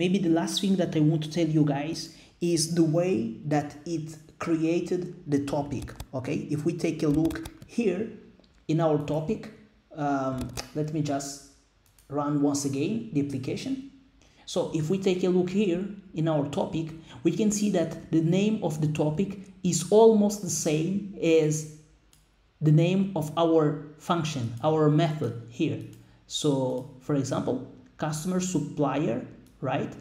maybe the last thing that I want to tell you guys is the way that it created the topic. Okay, if we take a look here in our topic, um, let me just run once again the application. So if we take a look here in our topic, we can see that the name of the topic is almost the same as the name of our function, our method here. So for example, customer supplier, right?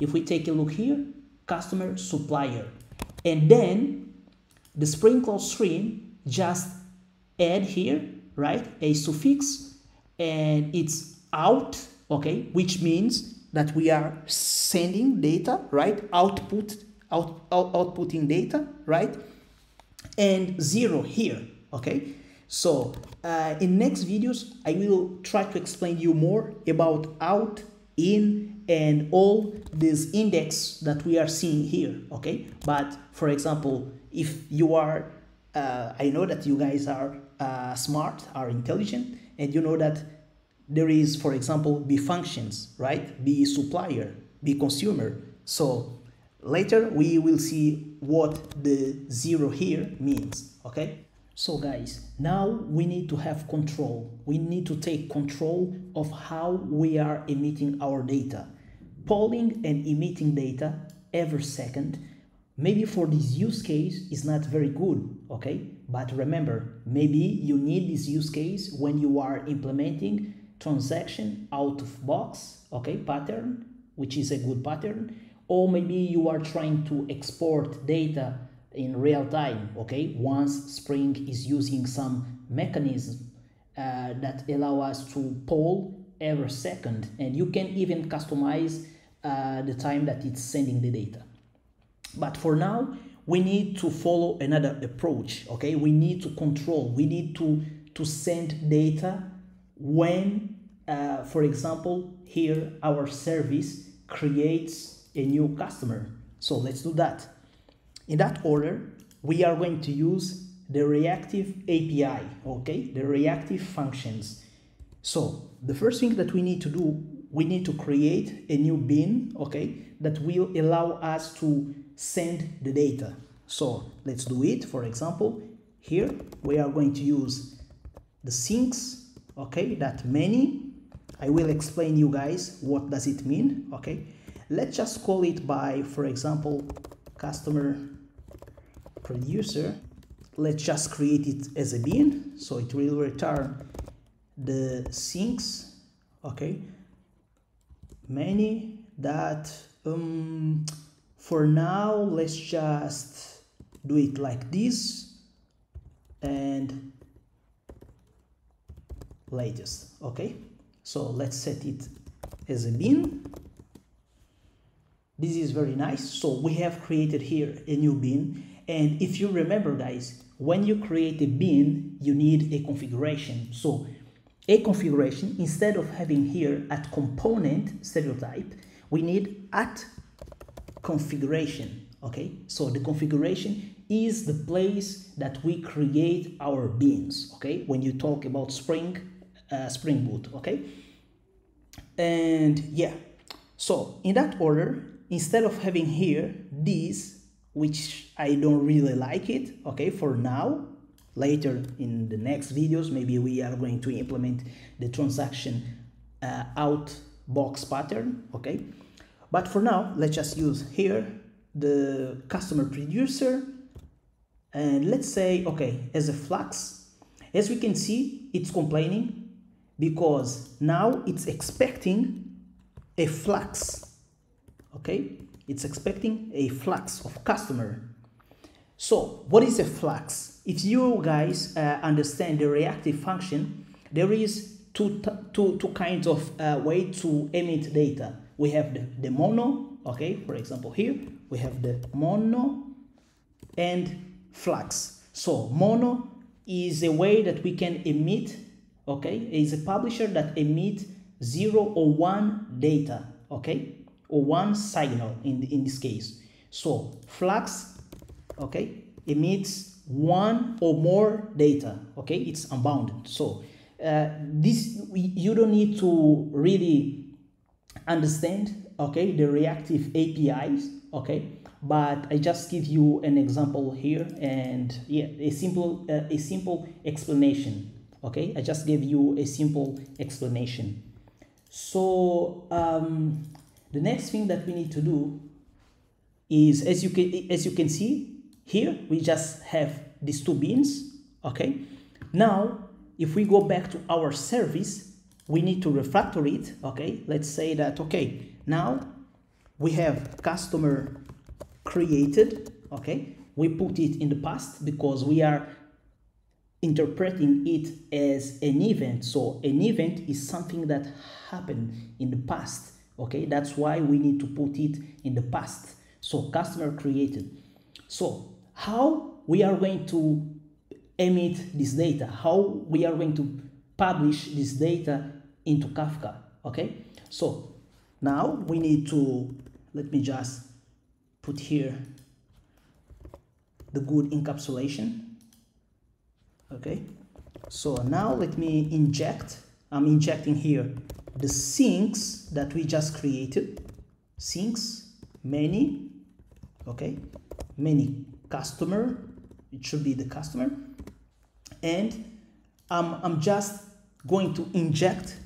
If we take a look here, customer supplier, and then the Spring Cloud stream just add here, right? A suffix and it's out, okay? Which means that we are sending data, right? Output, out, out, outputting data, right? And zero here, okay? So uh, in next videos, I will try to explain you more about out, in, and all these index that we are seeing here, okay? But for example, if you are, uh, I know that you guys are uh, smart, are intelligent, and you know that there is, for example, b functions, right? b supplier, b consumer. So later we will see what the zero here means, okay? So guys, now we need to have control. We need to take control of how we are emitting our data. Polling and emitting data every second, maybe for this use case is not very good, okay? But remember, maybe you need this use case when you are implementing transaction out of box, okay, pattern, which is a good pattern, or maybe you are trying to export data in real time okay? Once spring is using some mechanism uh, that allow us to poll every second. And you can even customize uh, the time that it's sending the data. But for now we need to follow another approach okay? We need to control. We need to to send data when uh, for example here our service creates a new customer. So let's do that. In that order, we are going to use the reactive API, okay, the reactive functions. So the first thing that we need to do, we need to create a new bean, okay, that will allow us to send the data. So let's do it. For example, here we are going to use the sinks, okay, that many. I will explain you guys what does it mean, okay. Let's just call it by, for example, customer producer let's just create it as a bean so it will return the sinks okay many that um, for now let's just do it like this and latest okay? So let's set it as a bean. This is very nice. So we have created here a new bean. And if you remember, guys, when you create a bean, you need a configuration. So a configuration, instead of having here at component stereotype, we need at configuration. Okay, so the configuration is the place that we create our beans, Okay, when you talk about Spring, uh, Spring Boot. Okay, and yeah, so in that order, instead of having here this which I don't really like it, okay, for now. Later in the next videos, maybe we are going to implement the transaction uh, out box pattern, okay. But for now, let's just use here the customer producer and let's say, okay, as a flux, as we can see, it's complaining because now it's expecting a flux, okay? it's expecting a flux of customer. So what is a flux? If you guys uh, understand the reactive function, there is two, two, two kinds of uh, way to emit data. We have the, the mono, okay, for example here, we have the mono and flux. So mono is a way that we can emit, okay, is a publisher that emit 0 or 1 data, okay, or one signal in, in this case. So flux, okay, emits one or more data, okay, it's unbounded. So uh, this, you don't need to really understand okay the reactive apis okay? But i just give you an example here and yeah a simple uh, a simple explanation okay? I just gave you a simple explanation. So um, the next thing that we need to do is as you can as you can see here we just have these two beans okay? Now if we go back to our service we need to refactor it okay? Let's say that okay now we have customer created okay? We put it in the past because we are interpreting it as an event. So an event is something that happened in the past okay? That's why we need to put it in the past. So customer created. So how we are going to emit this data how we are going to publish this data into Kafka okay? So now we need to let me just put here the good encapsulation okay? So now let me inject I'm injecting here the sinks that we just created. Sinks many okay? Many customer it should be the customer. And I'm, I'm just going to inject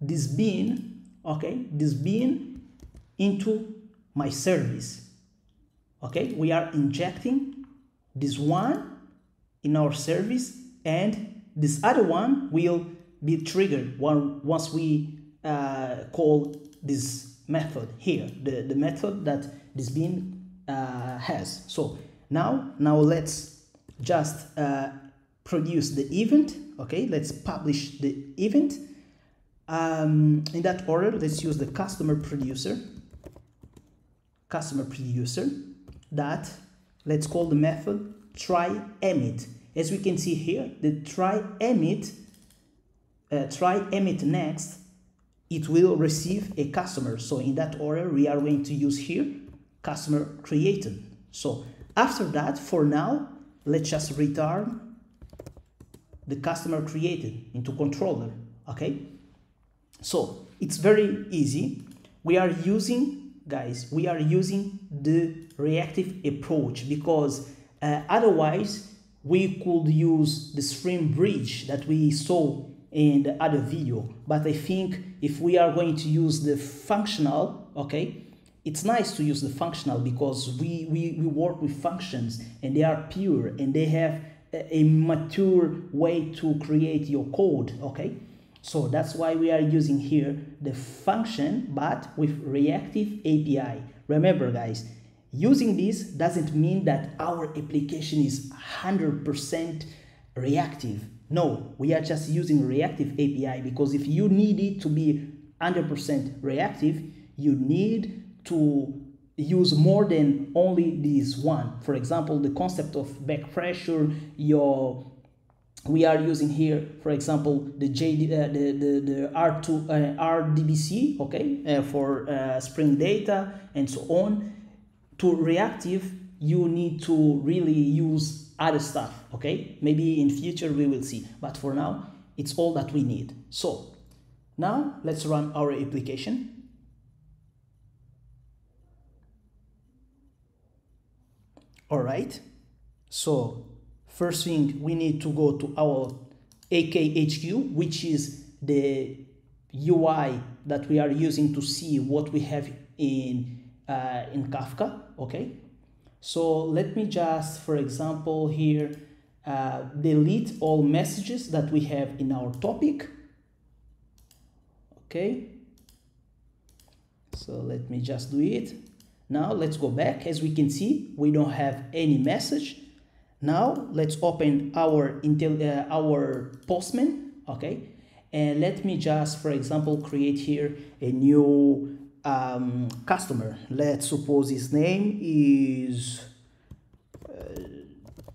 this bean okay this bean into my service. Okay we are injecting this one in our service and this other one will be triggered once we uh, call this method here the, the method that this bean uh, has. So now now let's just uh, produce the event okay? Let's publish the event. Um, in that order let's use the customer producer customer producer that let's call the method try emit as we can see here the try emit uh, try emit next it will receive a customer. So in that order we are going to use here customer created. So after that for now let's just return the customer created into controller okay? So it's very easy. We are using guys we are using the reactive approach because uh, otherwise we could use the stream bridge that we saw in the other video. But i think if we are going to use the functional okay it's nice to use the functional because we, we, we work with functions and they are pure and they have a, mature way to create your code okay? So that's why we are using here the function but with reactive api remember guys using this doesn't mean that our application is 100% reactive. No we are just using reactive api because if you need it to be 100% reactive you need to use more than only this one. For example, the concept of back pressure, your we are using here, for example, the JD, uh, the, the, the R2, uh, RDBC, okay, uh, for uh, Spring Data and so on. To reactive, you need to really use other stuff, okay? Maybe in future we will see, but for now, it's all that we need. So now let's run our application. All right? So first thing we need to go to our akhq which is the ui that we are using to see what we have in uh, in kafka okay? So let me just for example here uh, delete all messages that we have in our topic okay? So let me just do it now let's go back. As we can see, we don't have any message. Now let's open our Intel, uh, our Postman, okay? And let me just, for example, create here a new um, customer. Let's suppose his name is uh,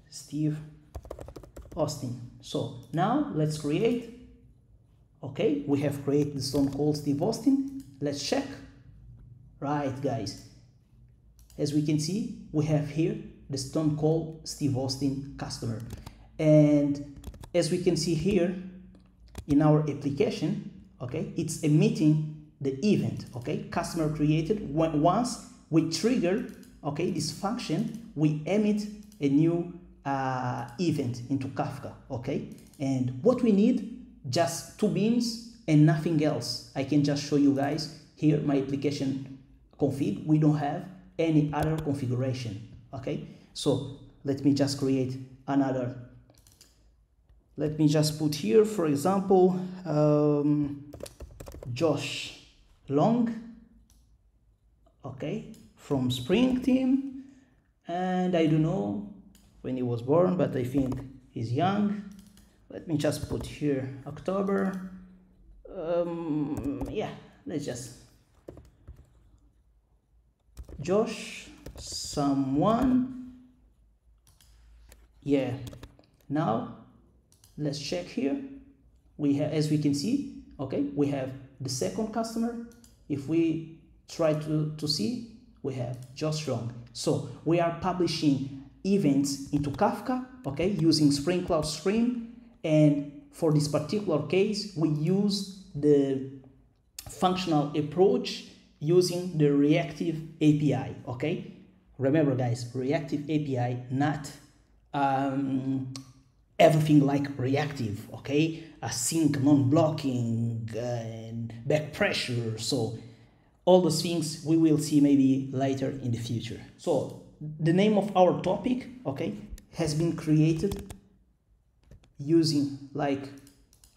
Steve Austin. So now let's create. Okay, we have created the stone cold Steve Austin. Let's check. Right, guys as we can see, we have here the stone cold Steve Austin customer. And as we can see here in our application, okay, it's emitting the event, okay? Customer created, once we trigger, okay, this function, we emit a new uh, event into Kafka, okay? And what we need, just two beans and nothing else. I can just show you guys here my application config. We don't have any other configuration, okay? So let me just create another. Let me just put here, for example, um, Josh Long, okay, from Spring team. And I don't know when he was born, but I think he's young. Let me just put here October. Um, yeah, let's just Josh, someone. Yeah, now let's check here. We have, as we can see, okay, we have the second customer. If we try to, to see, we have Josh Long. So we are publishing events into Kafka, okay, using Spring Cloud Stream. And for this particular case, we use the functional approach using the reactive API, okay? Remember guys, reactive API, not um, everything like reactive, okay? Async, non-blocking, and back pressure. So all those things we will see maybe later in the future. So the name of our topic, okay, has been created using like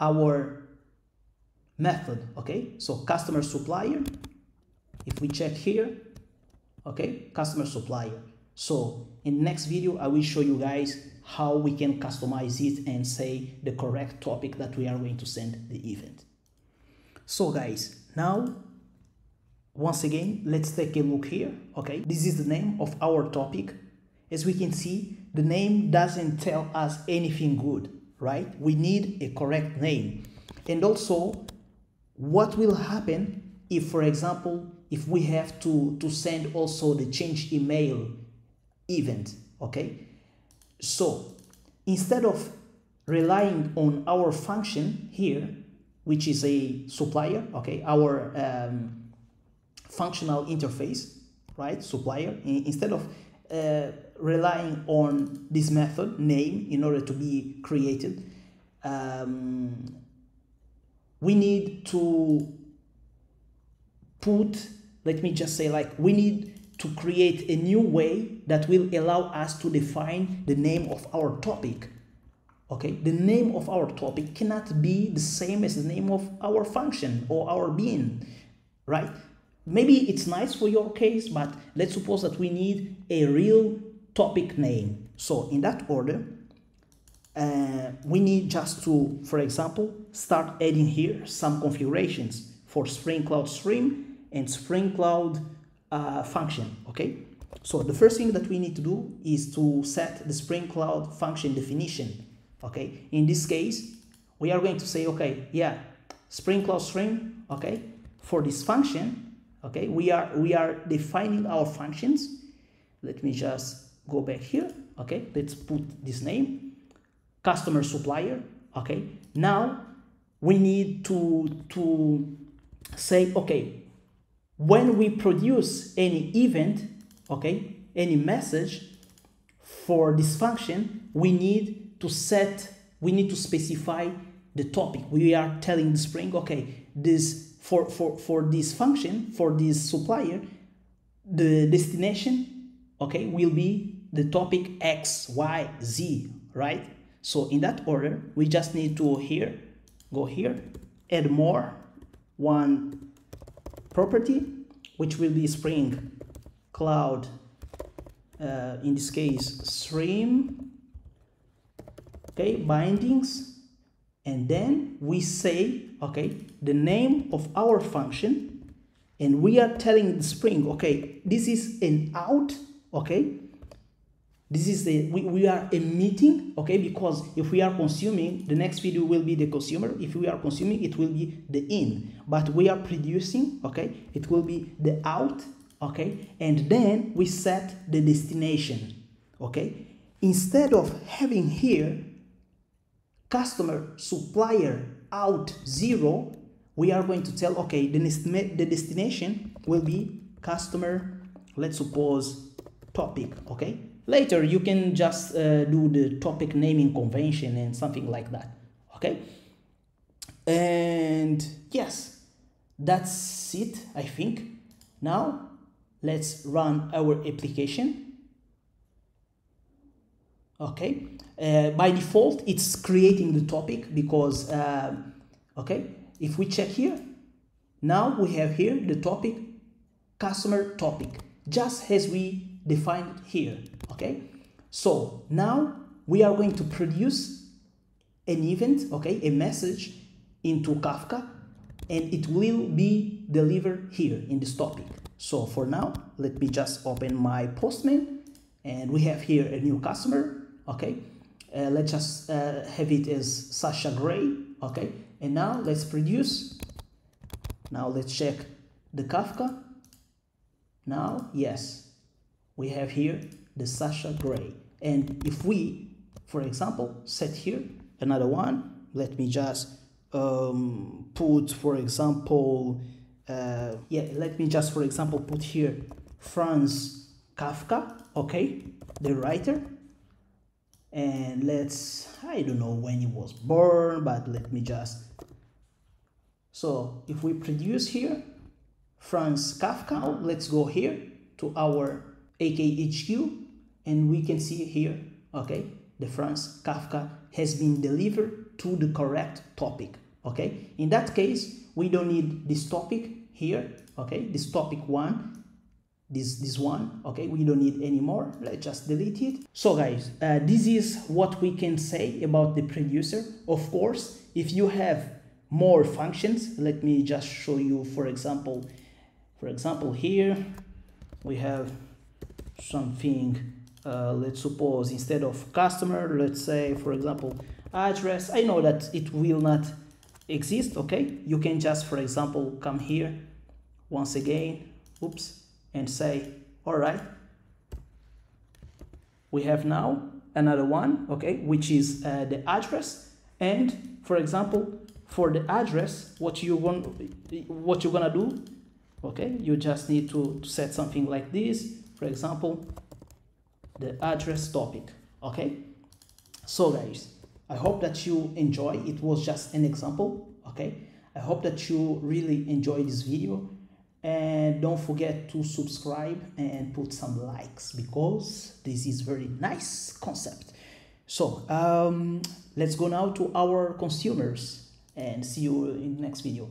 our method, okay? So customer supplier, if we check here, okay, customer supplier. So in next video, I will show you guys how we can customize it and say the correct topic that we are going to send the event. So guys, now once again, let's take a look here, okay? This is the name of our topic. As we can see, the name doesn't tell us anything good, right? We need a correct name. And also, what will happen if, for example, if we have to, to send also the change email event, okay? So, instead of relying on our function here, which is a supplier, okay, our um, functional interface, right, supplier, instead of uh, relying on this method name in order to be created, um, we need to put, let me just say like, we need to create a new way that will allow us to define the name of our topic. Okay, the name of our topic cannot be the same as the name of our function or our bean, right? Maybe it's nice for your case, but let's suppose that we need a real topic name. So in that order, uh, we need just to, for example, start adding here some configurations for Spring Cloud Stream and Spring Cloud uh, function, okay? So the first thing that we need to do is to set the Spring Cloud function definition, okay? In this case, we are going to say, okay, yeah, Spring Cloud Stream, okay? For this function, okay we are we are defining our functions let me just go back here okay let's put this name customer supplier okay now we need to to say okay when we produce any event okay any message for this function we need to set we need to specify the topic we are telling the spring okay this for, for, for this function, for this supplier, the destination, okay, will be the topic X, Y, Z, right? So in that order, we just need to here, go here, add more, one property, which will be Spring Cloud, uh, in this case, stream, okay, bindings, and then we say, okay, the name of our function and we are telling the spring okay this is an out okay this is the we, we are emitting okay? Because if we are consuming the next video will be the consumer. If we are consuming it will be the in. But we are producing okay? It will be the out okay? And then we set the destination okay? Instead of having here customer supplier out zero we are going to tell, okay, the, the destination will be customer, let's suppose topic, okay? Later, you can just uh, do the topic naming convention and something like that, okay? And yes, that's it, I think. Now, let's run our application. Okay, uh, by default, it's creating the topic because, uh, okay, if we check here, now we have here the topic, customer topic, just as we defined here, okay? So now we are going to produce an event, okay, a message into Kafka, and it will be delivered here in this topic. So for now, let me just open my Postman, and we have here a new customer, okay? Uh, let's just uh, have it as Sasha Gray, okay? And now let's produce. Now let's check the Kafka. Now, yes, we have here the Sasha Gray. And if we, for example, set here another one, let me just um, put, for example, uh, yeah, let me just, for example, put here Franz Kafka, okay, the writer. And let's, I don't know when he was born, but let me just so if we produce here Franz Kafka, let's go here to our AKHQ and we can see here, okay, the Franz Kafka has been delivered to the correct topic, okay? In that case, we don't need this topic here, okay? This topic one, this, this one, okay? We don't need anymore. Let's just delete it. So guys, uh, this is what we can say about the producer. Of course, if you have more functions. Let me just show you, for example, for example, here we have something, uh, let's suppose instead of customer, let's say, for example, address. I know that it will not exist, okay? You can just, for example, come here once again, oops, and say, all right, we have now another one, okay, which is uh, the address. And for example, for the address, what you want, what you're gonna do, okay, you just need to set something like this. For example, the address topic, okay. So guys, I hope that you enjoy. It was just an example, okay. I hope that you really enjoy this video and don't forget to subscribe and put some likes because this is very nice concept so um, let's go now to our consumers and see you in the next video.